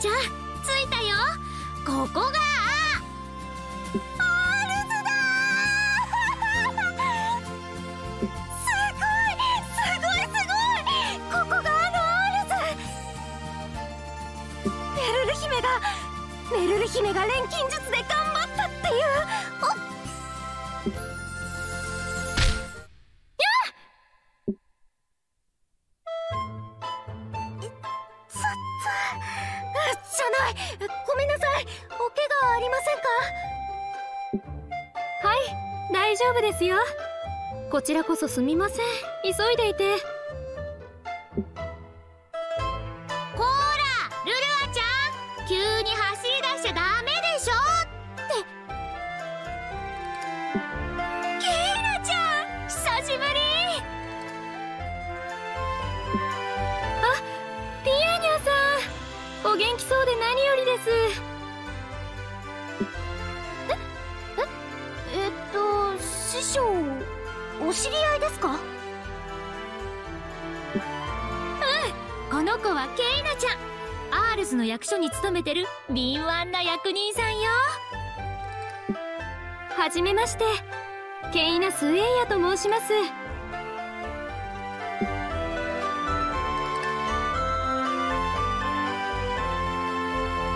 ちゃん着いたよ。ここがこちらこそすみません。急いでいて。こーらルルアちゃん急に走り出しちゃダメでしょって。ケイラちゃん久しぶり。あピアニャさんお元気そうで何よりです。ええっと師匠。お知り合いですか？この子はケイナちゃん。アールズの役所に勤めてる敏腕な役人さんよ。はじめまして。ケイナスエイヤと申します。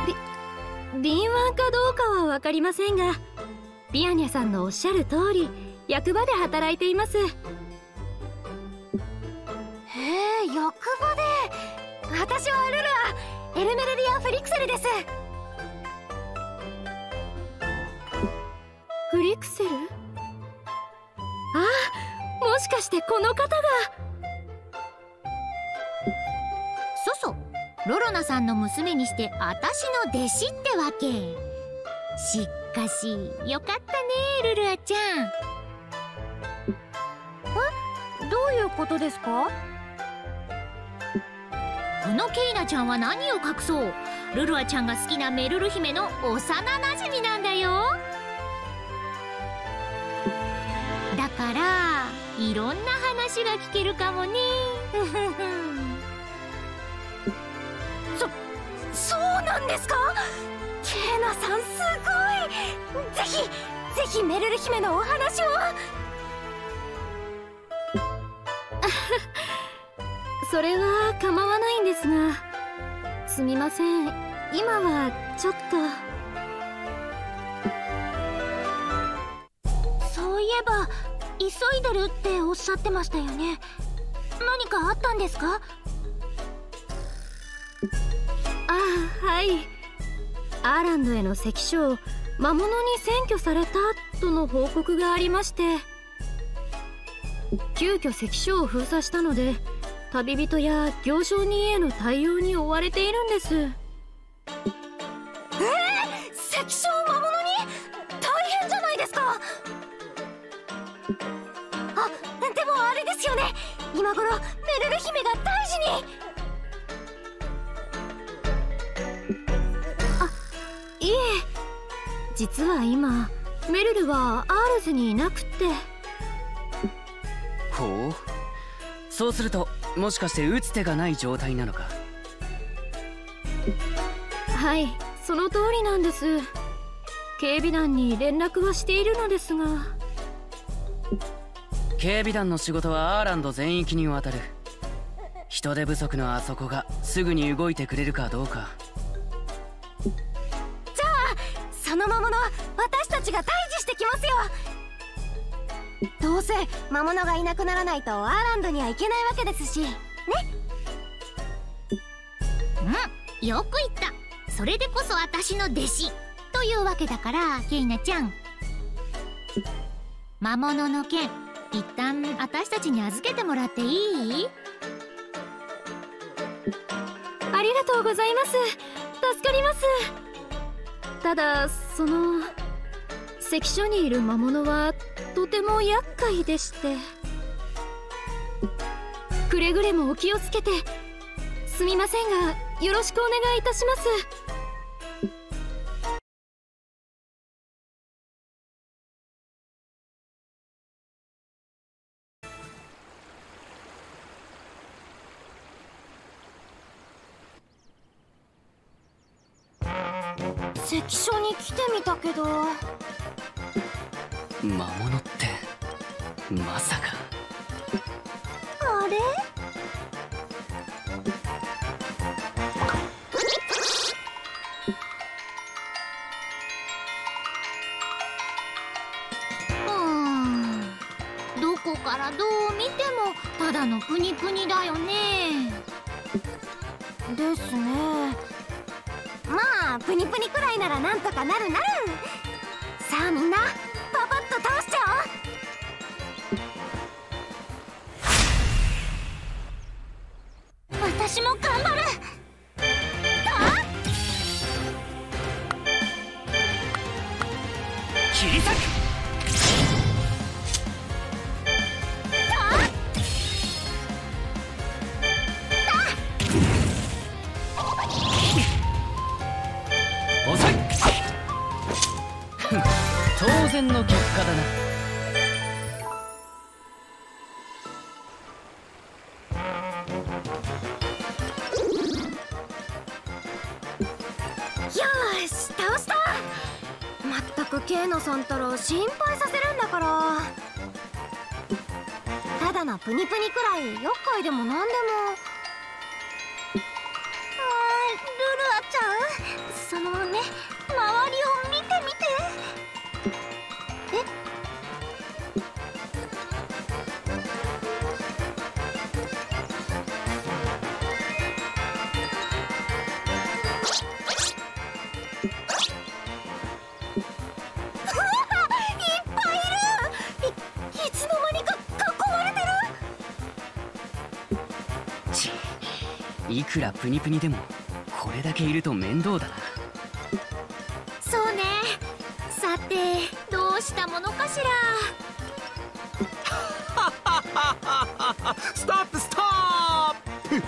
び敏腕かどうかは分かりませんがビアニャさんのおっしゃる通り役場で働いています。へえ役場で。私はルルアエルメルリア・フリクセルです。フリクセル？ああもしかしてこの方が。そうそうロロナさんの娘にしてあたしの弟子ってわけ。しっかしよかったねルルアちゃん。ういうことですか？このケイナちゃんは何を隠そう？ルルアちゃんが好きなメルル姫の幼なじみなんだよ。だからいろんな話が聞けるかもね。そうなんですか？ケイナさんすごい！ぜひぜひメルル姫のお話を。それは構わないんですがすみません。今はちょっと。そういえば急いでるっておっしゃってましたよね。何かあったんですか？ああはい。アーランドへの関所を魔物に占拠されたとの報告がありまして急遽関所を封鎖したので旅人や行商人への対応に追われているんです。関所を魔物に？大変じゃないですか。あでもあれですよね。今頃メルル姫が大事に。いえ。実は今メルルはアールズにいなくってほう？そうするともしかして打つ手がない状態なのか？はいその通りなんです。警備団に連絡はしているのですが。警備団の仕事はアーランド全域にわたる。人手不足のあそこがすぐに動いてくれるかどうか。その魔物私たちが退治してきますよどうせ魔物がいなくならないとアーランドには行けないわけですし。ね？うん。よく言った。それでこそ私の弟子。というわけだからケイナちゃん。魔物の剣一旦私たちに預けてもらっていい？ありがとうございます。助かります。ただその関所にいる魔物はとても厄介でして。くれぐれもお気をつけて。すみませんがよろしくお願いいたします。関所に来てみたけど。魔物ってまさか。あれ？うん。どこからどう見てもただのプニプニだよね。ですね。まあプニプニくらいならなんとかなるな。るさあみんな。切り裂く 当然の結果だな。野さんったら心配させるんだから。ただのプニプニくらい。厄介でもなんでも。プニプニでもこれだけいると面倒だな。そうね。さてどうしたものかしら？ストップストップ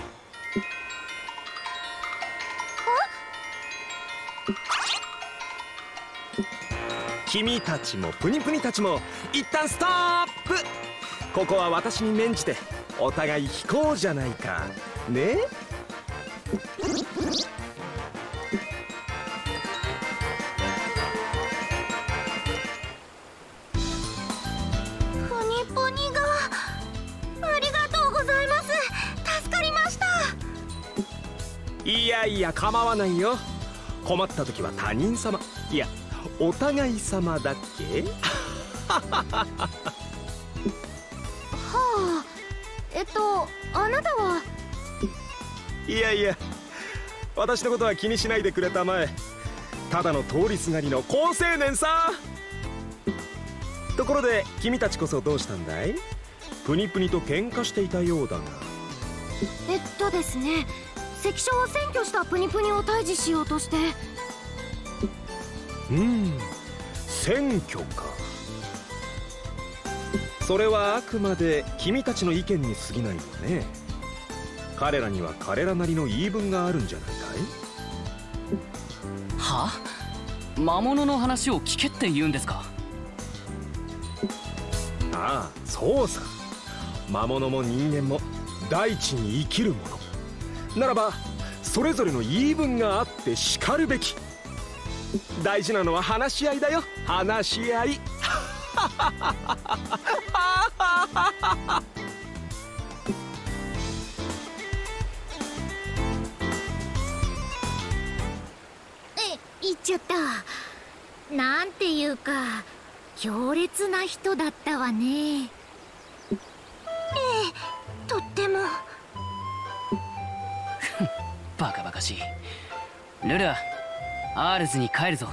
君たちもプニプニたちも一旦ストップここは私に免じてお互い引こうじゃないかねいや構わないよ。困った時は他人様。いやお互い様だっけ？はあえっとあなたは？いやいや私のことは気にしないでくれたまえ。ただの通りすがりの好青年さ。ところで君たちこそどうしたんだい？プニプニと喧嘩していたようだが。えっとですね関所を占拠したプニプニを退治しようとして。うん。選挙か。それはあくまで君たちの意見に過ぎないよね。彼らには彼らなりの言い分があるんじゃないかい？は？魔物の話を聞けって言うんですか？ああそうさ。魔物も人間も大地に生きるものならばそれぞれの言い分があってしかるべき。大事なのは話し合いだよ。話し合い。え言っちゃった。なんていうか強烈な人だったわね。とってもバカバカしい。ルルアアールズに帰るぞ。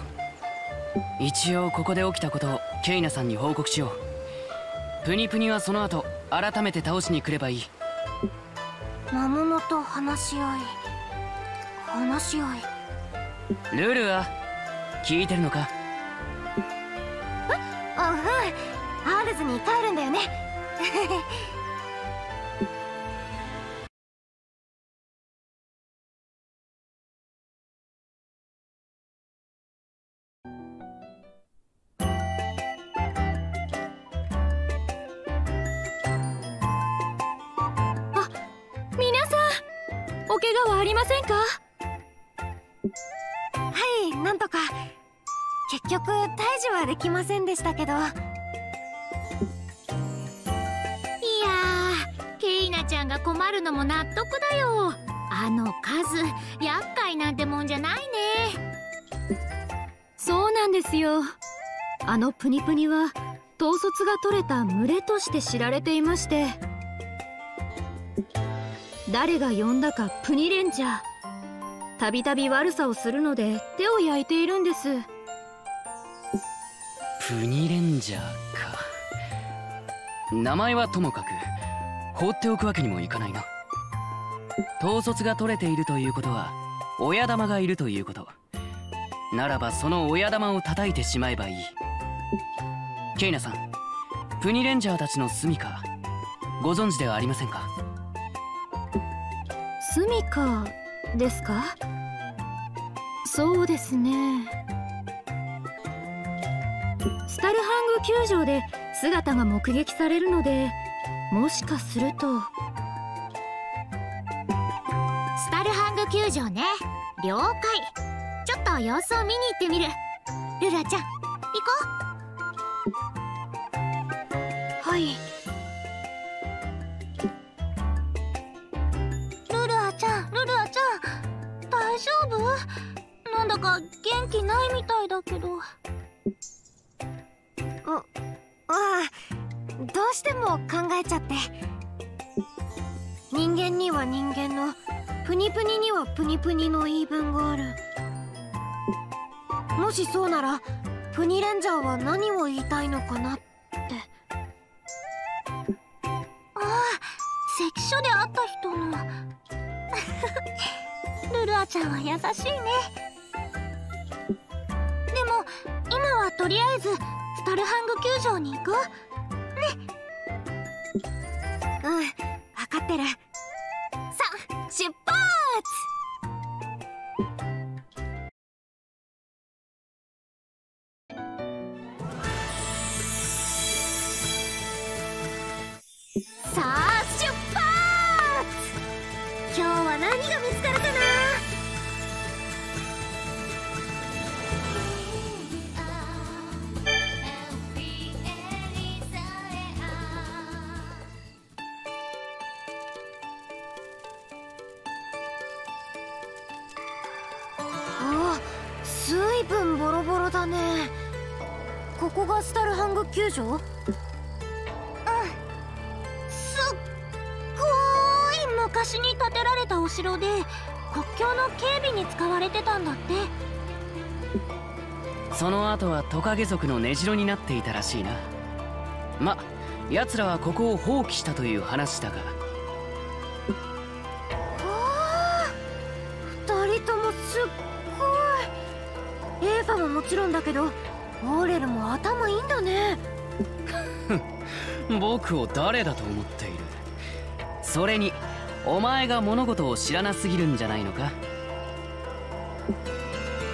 一応ここで起きたことをケイナさんに報告しよう。プニプニはその後改めて倒しに来ればいい。魔物と話し合い。話し合い。ルルア聞いてるのか？ど。いやーケイナちゃんが困るのも納得だよ。あの数厄介なんてもんじゃないね。そうなんですよ。あのプニプニは統率が取れた群れとして知られていまして。誰が呼んだかプニレンジャー。たびたび悪さをするので手を焼いているんです。プニレンジャーか。名前はともかく放っておくわけにもいかないな。統率が取れているということは親玉がいるということ。ならばその親玉を叩いてしまえばいい。ケイナさんプニレンジャーたちの住みかご存知ではありませんか？住みかですか？そうですね。スタルハング球場で姿が目撃されるのでもしかすると。スタルハング球場ね。了解。ちょっと様子を見に行ってみる。ルラちゃん行こはい。ルルアちゃんルルアちゃん大丈夫？なんだか元気ないみたいだけどうしても考えちゃって。人間には人間のプニプニにはプニプニの言い分がある。もしそうならプニレンジャーは何を言いたいのかなって。ああ関所で会った人の。ルルアちゃんは優しいね。でも今はとりあえずスタルハング球場に行こう。うん分かってる。さあ出発昔に建てられたお城で国境の警備に使われてたんだって。その後はトカゲ族の根城になっていたらしいな。ま奴らはここを放棄したという話だが。あー二人ともすっごい。エーファももちろんだけどオーレルも頭いいんだね。僕を誰だと思っている？それにお前が物事を知らなすぎるんじゃないのか？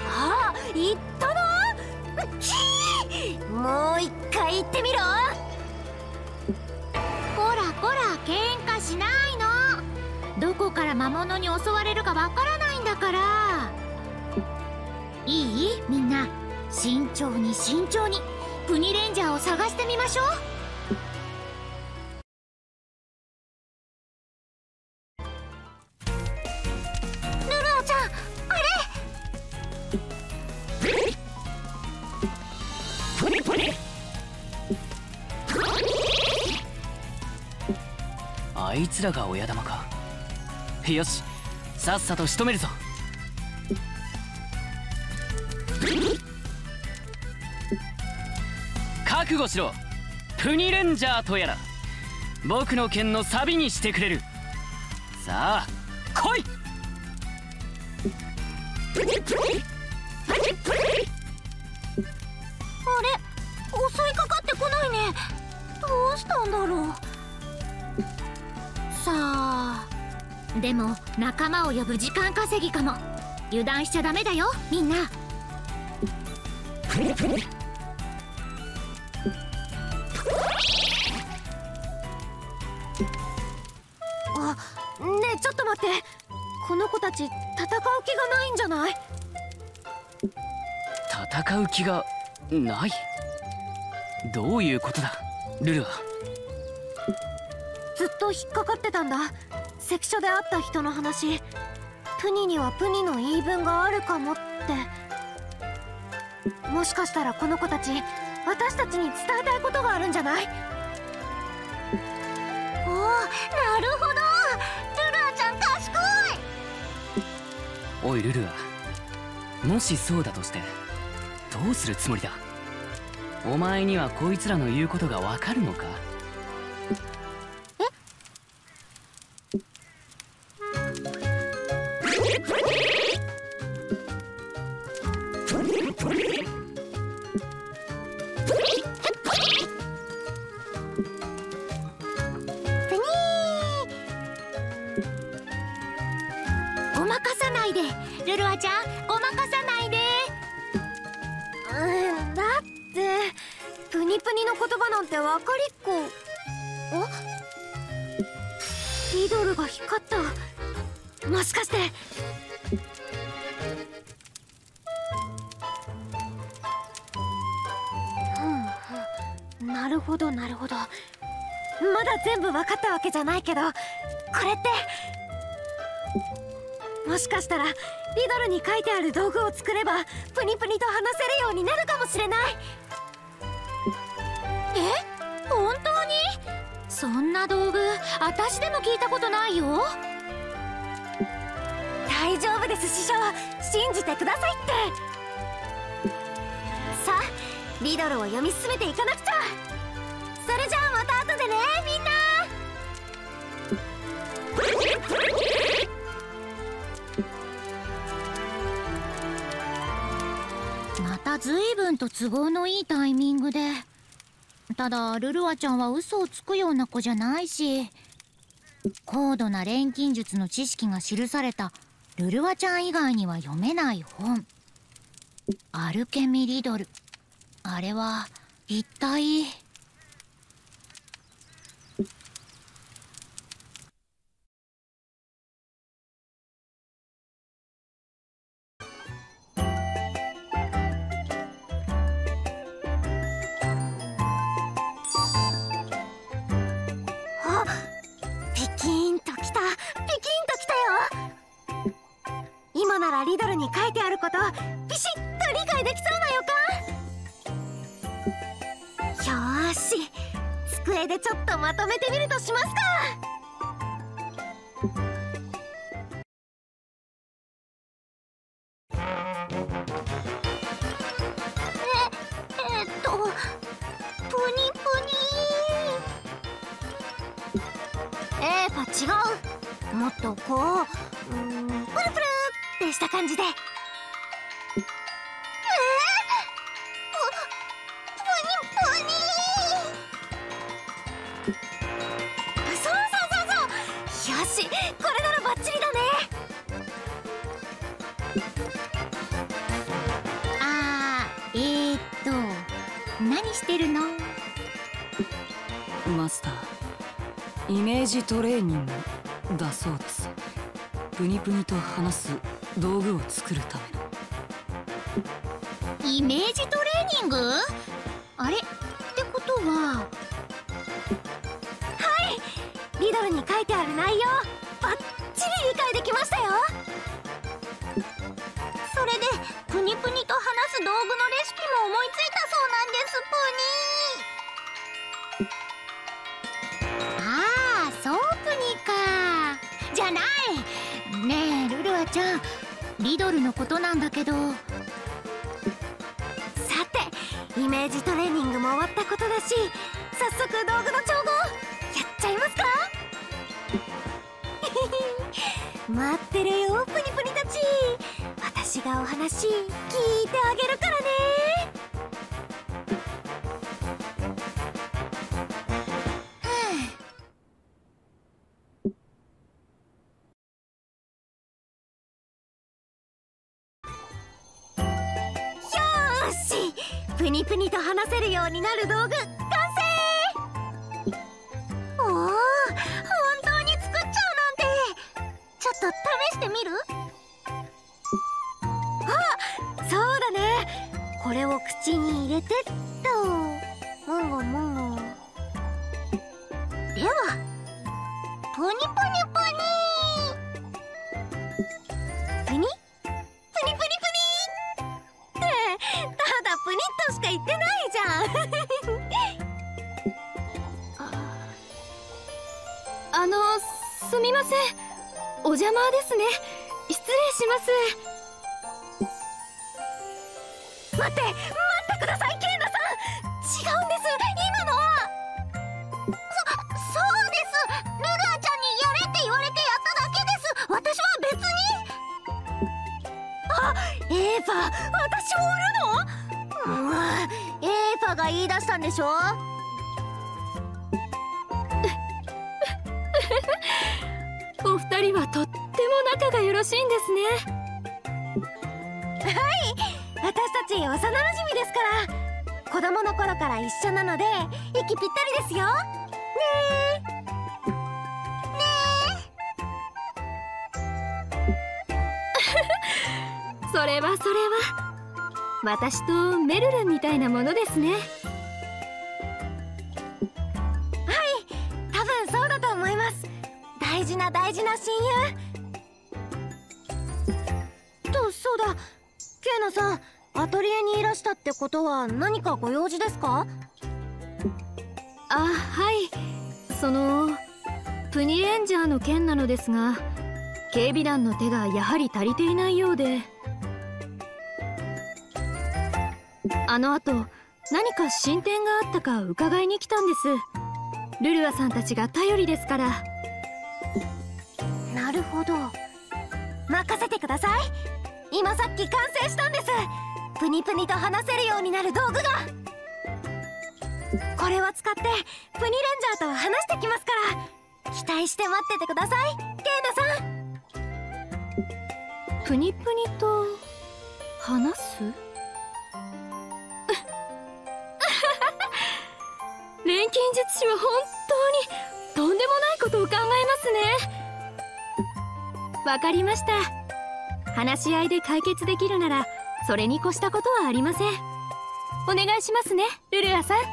あ言ったな もう一回言ってみろ。こらこら喧嘩しないの。どこから魔物に襲われるかわからないんだから。いい？みんな慎重に慎重に。プニレンジャーを探してみましょう。あいつらが親玉か。よしさっさと仕留めるぞ。覚悟しろ。プニレンジャーとやら。僕の剣のサビにしてくれる。さあ来い。あれ襲いかかってこないね。どうしたんだろう。でも仲間を呼ぶ時間稼ぎかも。油断しちゃダメだよみんな。あねえちょっと待って。この子たち戦う気がないんじゃない？戦う気がない？どういうことだルルアずっと引っかかってたんだ関所で会った人の話。プニにはプニの言い分があるかもって。もしかしたらこの子たち私たちに伝えたいことがあるんじゃない？おおなるほど。ルルアちゃん賢い。おいルルア。もしそうだとしてどうするつもりだ？お前にはこいつらの言うことがわかるのか？に書いてある道具を作ればプニプニと話せるようになるかもしれない。え？本当に？そんな道具私でも聞いたことないよ。大丈夫です師匠。信じてくださいって。さあリドルを読み進めていかなくちゃ。それじゃあまた後でねみんな。た随分と都合のいいタイミングで。ただルルアちゃんは嘘をつくような子じゃないし高度な錬金術の知識が記されたルルアちゃん以外には読めない本。アルケミリドル。あれは一体？ならリドルに書いてあることビシッと理解できそうな予感。よーし机でちょっとまとめてみるとしますか。てるの？マスターイメージトレーニングだそうです。プニプニと話す道具を作るため。イメージトレーニング？あれ？ってことは。はい！リドルに書いてある内容バッチリ理解できましたよ。それでプニプニと話す道具のレシピも思いついたそうなんですプニ。ああそうプニか。じゃない。ねえルルアちゃんリドルのことなんだけど。さてイメージトレーニングも終わったことだし早速道具の調合やっちゃいますか？待ってるよプニプニたち。私がお話聞いてあげるからね。うになる道具完成。おお本当に作っちゃうなんて。ちょっと試してみる？あそうだね。これを口に入れてっと。もごもご。ではプニプニ邪魔ですね。失礼します。待って待ってくださいケイナさん。違うんです。今のは。そそうです。ルルアちゃんにやれって言われてやっただけです。私は別に。あエーファ私おるの？うんエーファが言い出したんでしょ？ですね。私たち幼馴染ですから。子供の頃から一緒なので息ぴったりですよ。ねえ。それはそれは。私とメルルンみたいなものですね。はい。多分そうだと思います。大事な大事な親友。そうだ。ケイナさんアトリエにいらしたってことは何かご用事ですか？あはい。そのプニレンジャーの件なのですが警備団の手がやはり足りていないようで。あの後何か進展があったか伺いに来たんです。ルルアさんたちが頼りですから。なるほど。任せてください今さっき完成したんです。プニプニと話せるようになる道具が。これを使ってプニレンジャーと話してきますから。期待して待っててくださいケイナさん。プニプニと話す？錬金術師は本当にとんでもないことを考えますね。わかりました話し合いで解決できるならそれに越したことはありません。お願いしますねルルアさん。は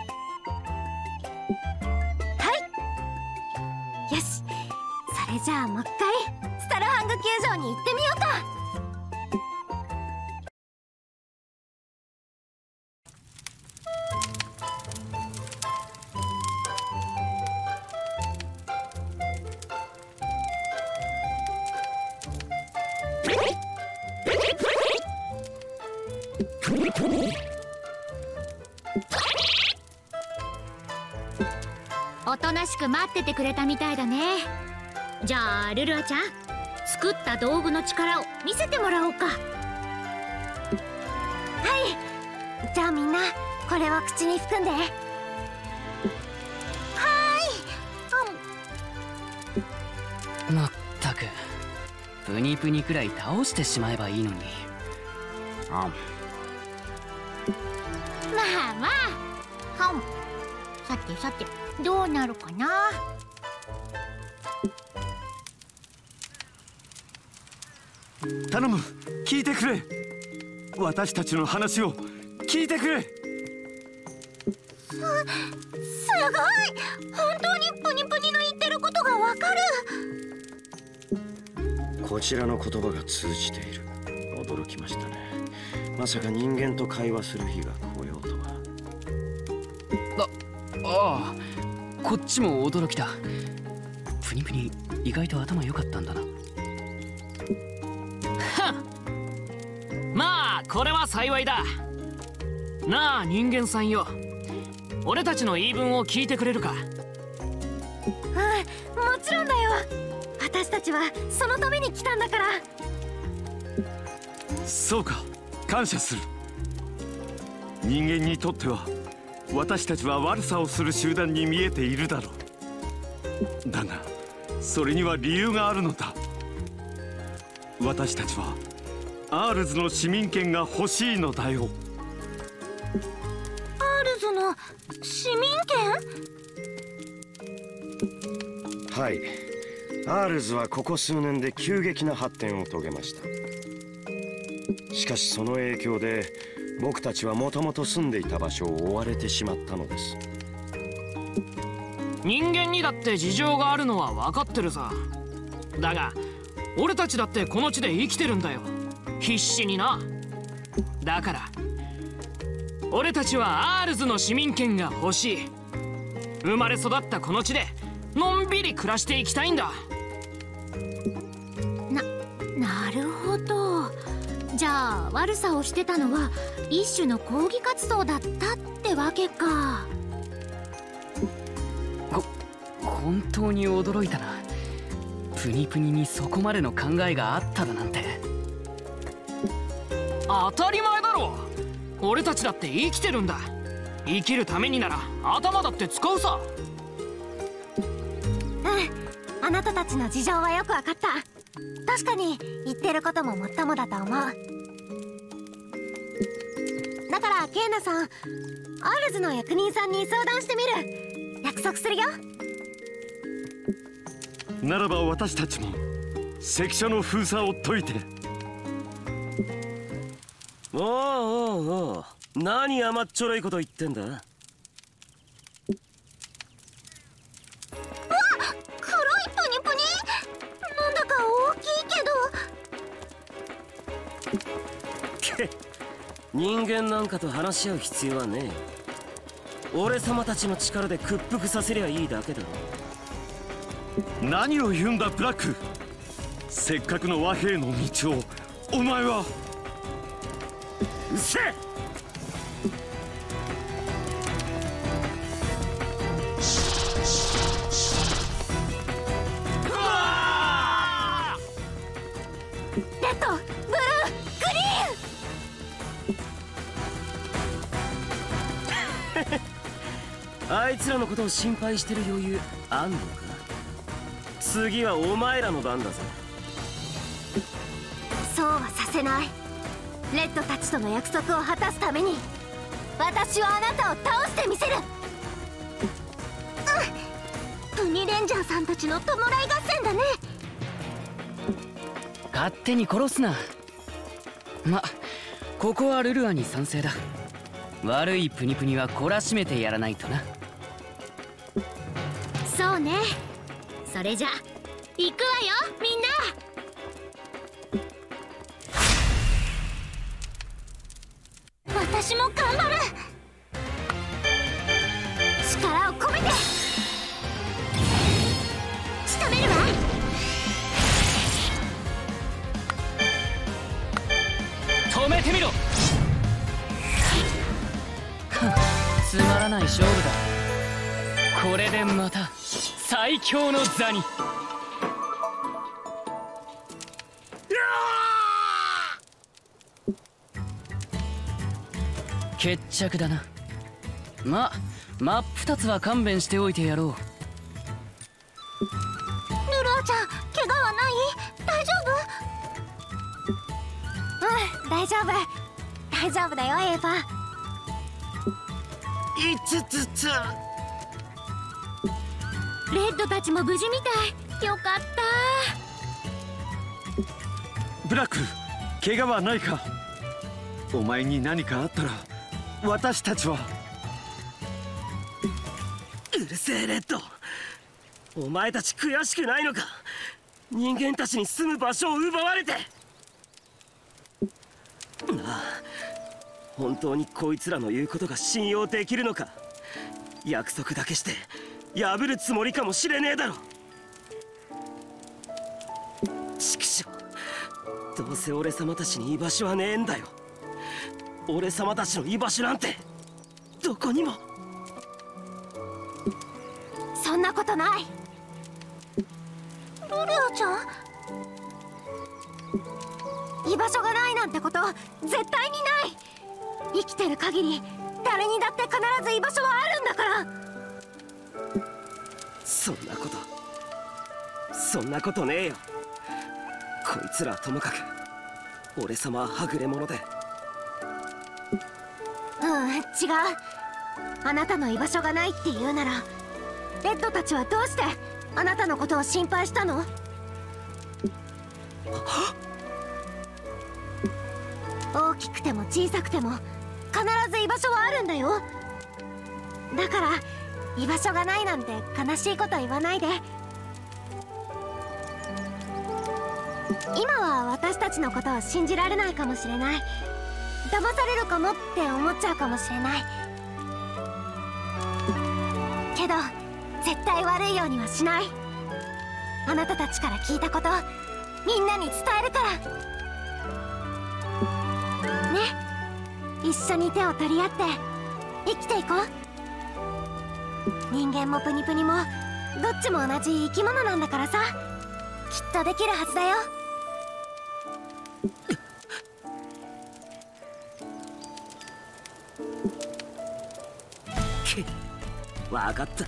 い。よし。それじゃあもう一回スタルハング球場に行ってみようか。しく待っててくれたみたいだね。じゃあルルアちゃん作った道具の力を見せてもらおうか。じゃあみんなこれを口に含んで。はーいまったくプニプニくらい倒してしまえばいいのに。あまあまあ。はん。さてさてどうなるかな？頼む聞いてくれ。私たちの話を聞いてくれ。すごい。本当にプニプニの言ってることがわかる。こちらの言葉が通じている。驚きましたね。まさか人間と会話する日が来ようとは。ああこっちも驚きだ。プニプニ意外と頭良かったんだな。まあこれは幸いだ。なあ人間さんよ。俺たちの言い分を聞いてくれるか。うんもちろんだよ。私たちはそのために来たんだから。そうか。感謝する。人間にとっては私たちは悪さをする集団に見えているだろう。だがそれには理由があるのだ。私たちはアールズの市民権が欲しいのだよ。アールズの市民権？はい。アールズはここ数年で急激な発展を遂げました。しかしその影響で僕たちはもともと住んでいた場所を追われてしまったのです。人間にだって事情があるのは分かってるさ。だが俺たちだってこの地で生きてるんだよ。必死にな。だから俺たちはアールズの市民権が欲しい。生まれ育ったこの地でのんびり暮らしていきたいんだ。ななるほど。じゃあ悪さをしてたのは一種の抗議活動だったってわけか。本当に驚いたな。プニプニにそこまでの考えがあっただなんて。当たり前だろ。俺たちだって生きてるんだ。生きるためになら頭だって使うさ。うん。あなたたちの事情はよく分かった。確かに言ってることももっともだと思うだからケイナさんアールズの役人さんに相談してみる。約束するよ。ならば私たちも関所の封鎖を解いて。おうおうおう。何甘っちょろいこと言ってんだ？うわ黒いプニプニ。なんだか大きいけど。け人間なんかと話し合う必要はねえ。俺様たちの力で屈服させりゃいいだけだろ何を言うんだブラック。せっかくの和平の道をお前は。うっせえ。のことを心配してる余裕あんのか次はお前らの番だぜ。そうはさせない。レッドたちとの約束を果たすために。私はあなたを倒してみせる。うん。プニレンジャーさんたちの弔い合戦だね。勝手に殺すな。まここはルルアに賛成だ。悪いプニプニは懲らしめてやらないとなそうね。それじゃ行くわよみんな。私も頑張る。力を込めて。仕留めるわ。止めてみろ。つまらない勝負だ。これでまた。最強の座に。決着だな。ま真っ二つは勘弁しておいてやろう。ルルアちゃん怪我はない？大丈夫？うん大丈夫。大丈夫だよエヴァ。いつつつレッドたちも無事みたい。よかった。ブラック怪我はないか。お前に何かあったら私たちは。うるせえレッド。お前たち悔しくないのか。人間たちに住む場所を奪われて。なあ本当にこいつらの言うことが信用できるのか。約束だけして破るつもりかもしれねえだろ。畜生どうせ俺様たちに居場所はねえんだよ。俺様たちの居場所なんてどこにも。そんなことない。ルルアちゃん？居場所がないなんてこと絶対にない。生きてる限り誰にだって必ず居場所はあるんだから。そんなこと。そんなことねえよ。こいつらともかく俺様ははぐれ者で。うん違う。あなたの居場所がないって言うならレッドたちはどうしてあなたのことを心配したの？大きくても小さくても必ず居場所はあるんだよ。だから居場所がないなんて悲しいこと言わないで。今は私たちのことを信じられないかもしれない。騙されるかもって思っちゃうかもしれない。けど絶対悪いようにはしない。あなたたちから聞いたことみんなに伝えるから。ね。一緒に手を取り合って生きていこう。人間もプニプニもどっちも同じ生き物なんだからさ。きっとできるはずだよ。け分かった。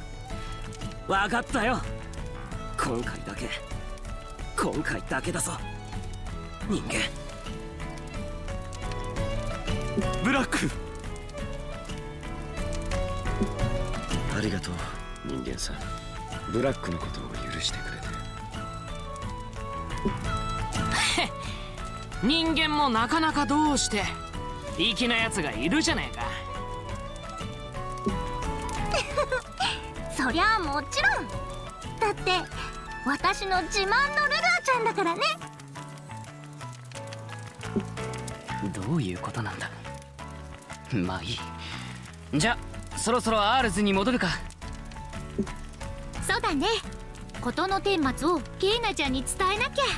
分かったよ。今回だけ。今回だけだぞ。人間。ブラック。ありがとう。人間さんブラックのことを許してくれて 人間もなかなかどうして粋なやつがいるじゃねえか。そりゃあもちろん。だって私の自慢のルルアちゃんだからね。どういうことなんだ。まあいい。じゃあそろそろアールズに戻るか。そうだね。事の顛末をケイナちゃんに伝えなきゃ。は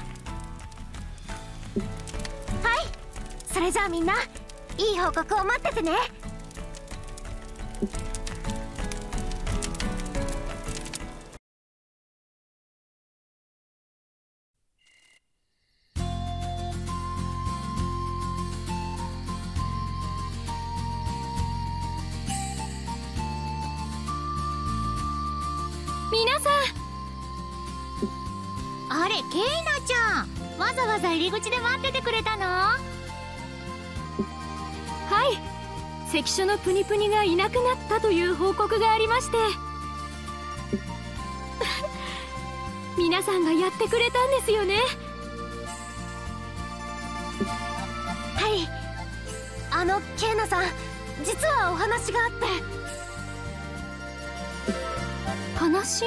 い。それじゃあみんないい報告を待っててね。皆さん。あれケイナちゃん。わざわざ入り口で待っててくれたの？はい。関所のプニプニがいなくなったという報告がありまして。皆さんがやってくれたんですよね。はい。あのケイナさん実はお話があって。話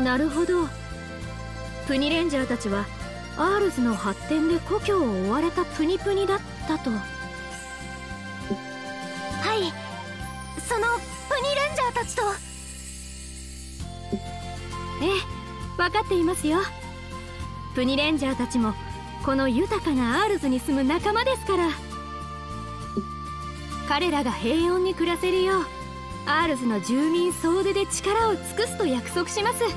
なるほど。プニレンジャーたちはアールズの発展で故郷を追われたプニプニだったと。はい。そのプニレンジャーたちと。ええ分かっていますよ。プニレンジャーたちもこの豊かなアールズに住む仲間ですから彼らが平穏に暮らせるようアールズの住民総出で力を尽くすと約束します。やっ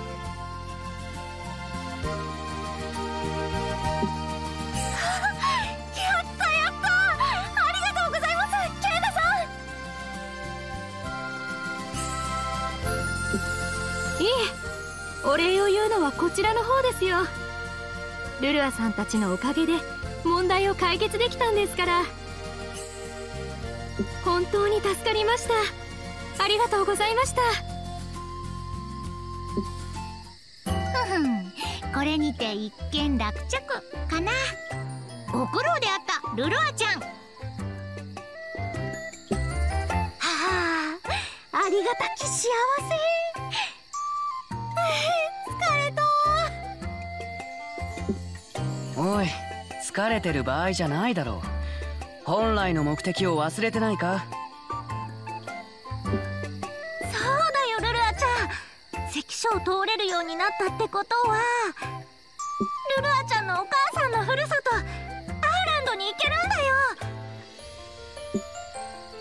たやった。ありがとうございますケイナさん。いえお礼を言うのはこちらの方ですよ。ルルアさんたちのおかげで問題を解決できたんですから本当に助かりました。ありがとうございました。ふふん。これにて一件落着かな。ご苦労であったルルアちゃん。はあありがたき幸せ。疲れた。おい疲れてる場合じゃないだろう本来の目的を忘れてないか？そうだよルルアちゃん。関所を通れるようになったってことは。ルルアちゃんのお母さんのふるさとアーランドに行けるんだよ。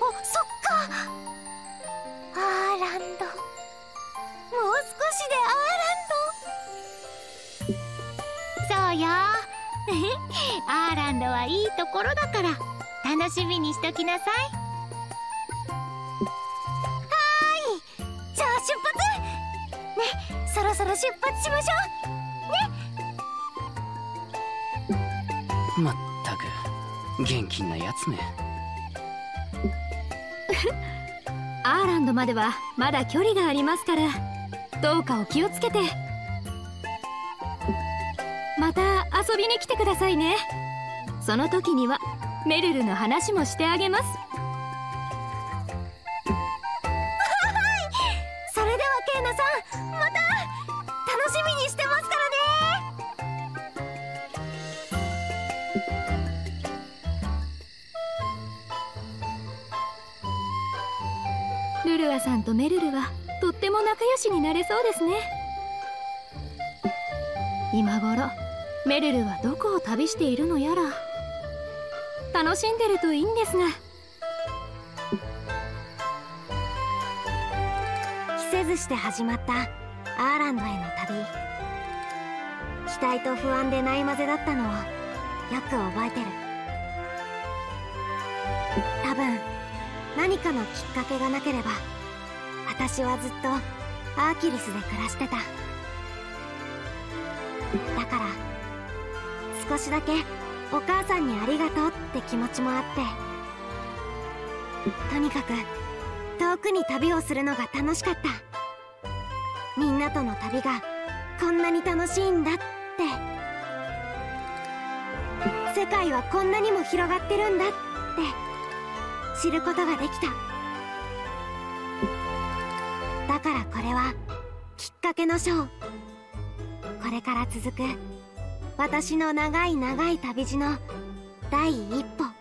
おそっか。アーランド。もう少しでアーランド。そうよ。アーランドはいいところだから。楽しみにしときなさい。アーランドはーい。じゃあ出発。ねそろそろ出発しましょまったく現金なやつめ。アーランドまではまだ距離がありますからどうかお気をつけて。また遊びに来てくださいね。その時にはメルルの話もしてあげます。それではケイナさん。また楽しみにしてますからね。ルルアさんとメルルはとっても仲良しになれそうですね。今頃メルルはどこを旅しているのやら楽しんでるといいんですが。着せずして始まったアーランドへの旅。期待と不安でないまぜだったのをよく覚えてる。多分何かのきっかけがなければ私はずっとアーキリスで暮らしてた。だから少しだけお母さんにありがとうって気持ちもあって。とにかく遠くに旅をするのが楽しかった。みんなとの旅がこんなに楽しいんだって。世界はこんなにも広がってるんだって。知ることができた。だからこれはきっかけの章これから続く私の長い長い旅路の第一歩。